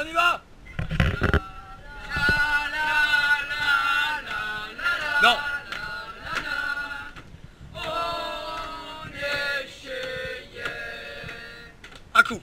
on y va. Non. On est chez Un coup.